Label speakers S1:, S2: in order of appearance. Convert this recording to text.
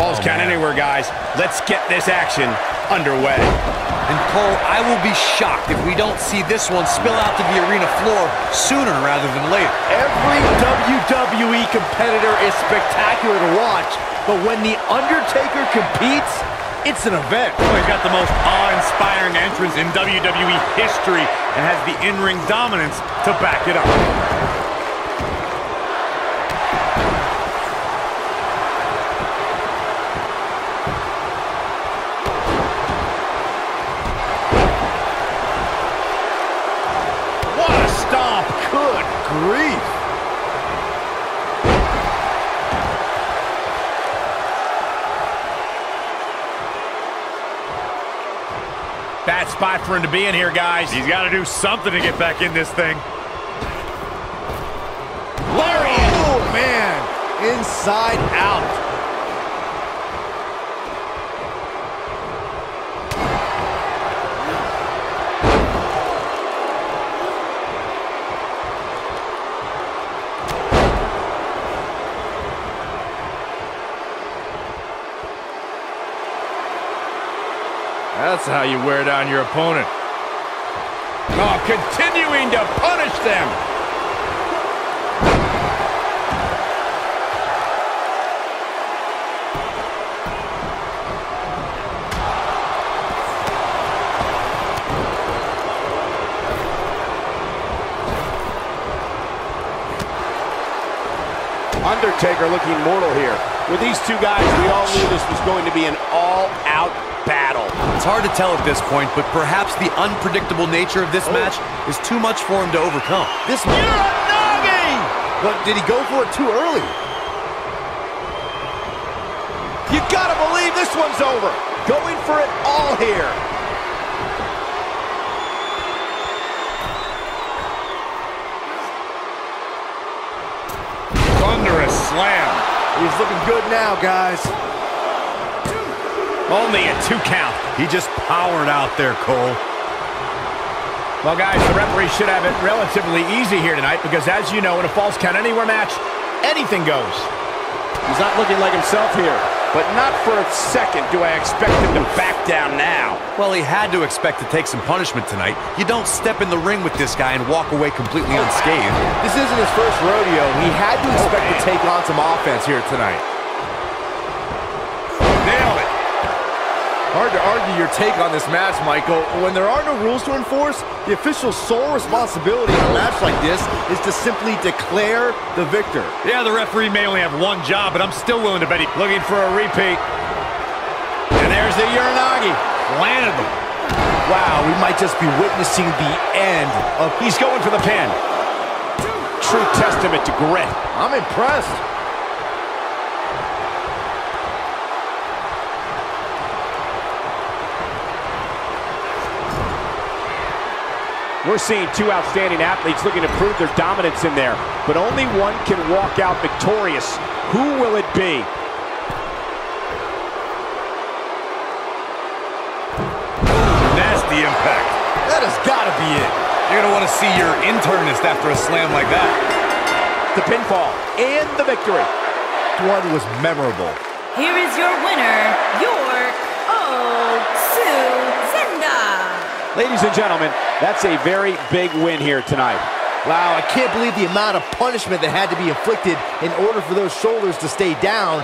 S1: Falls
S2: oh,
S1: count
S2: man.
S1: anywhere, guys. Let's get this action underway.
S2: And Cole, I will be shocked if we don't see this one spill out to the arena floor sooner rather than later.
S3: Every WWE competitor is spectacular to watch, but when The Undertaker competes, it's an event.
S4: Well, he's got the most awe-inspiring entrance in WWE history and has the in-ring dominance to back it up.
S1: Bad spot for him to be in here, guys.
S4: He's got to do something to get back in this thing.
S3: Lariat. Oh, man. Inside out.
S1: That's how you wear down your opponent. Oh, continuing to punish them.
S3: Undertaker looking mortal here. With these two guys, we all knew this was going to be an all-out battle.
S2: It's hard to tell at this point, but perhaps the unpredictable nature of this
S3: Oh.
S2: match is too much for him to overcome.
S3: This Uranage! But did he go for it too early? You gotta believe this one's over. Going for it all here.
S4: Thunderous slam.
S3: He's looking good now, guys.
S1: Only a two count.
S4: He just powered out there, Cole.
S1: Well, guys, the referee should have it relatively easy here tonight because, as you know, in a falls count anywhere match, anything goes.
S3: He's not looking like himself here. But not for a second do I expect him to back down now.
S2: Well, he had to expect to take some punishment tonight. You don't step in the ring with this guy and walk away completely unscathed.
S3: This isn't his first rodeo. He had to expect to take on some offense here tonight.
S4: Nailed it.
S3: Hard to argue your take on this match, Michael. When there are no rules to enforce, the official's sole responsibility in a match like this is to simply declare the victor.
S4: Yeah, the referee may only have one job, but I'm still willing to bet he's
S1: Looking for a repeat. And there's the Uranage.
S4: landed them.
S3: Wow, we might just be witnessing the end of...
S1: He's going for the pin. True testament to grit.
S3: I'm impressed.
S5: We're seeing two outstanding athletes looking to prove their dominance in there, but only one can walk out victorious. Who will it be?
S4: Nasty impact.
S3: That has got to be it.
S2: You're going to want to see your internist after a slam like that.
S5: The pinfall and the victory.
S3: One was memorable.
S6: Here is your winner, your Zenda.
S5: Ladies and gentlemen, that's a very big win here tonight.
S3: Wow, I can't believe the amount of punishment that had to be inflicted in order for those shoulders to stay down